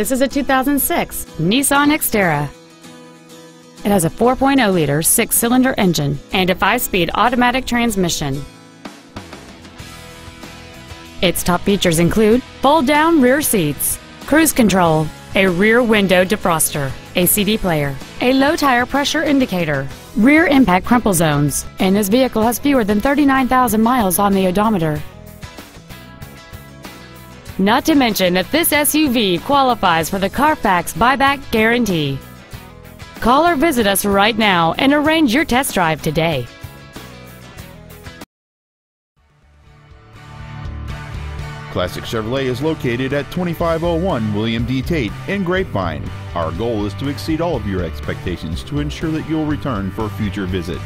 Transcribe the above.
This is a 2006 Nissan Xterra. It has a 4.0-liter six-cylinder engine and a five-speed automatic transmission. Its top features include fold-down rear seats, cruise control, a rear window defroster, a CD player, a low tire pressure indicator, rear impact crumple zones, and this vehicle has fewer than 39,000 miles on the odometer. Not to mention that this SUV qualifies for the Carfax buyback guarantee. Call or visit us right now and arrange your test drive today. Classic Chevrolet is located at 2501 William D. Tate in Grapevine. Our goal is to exceed all of your expectations to ensure that you'll return for future visits.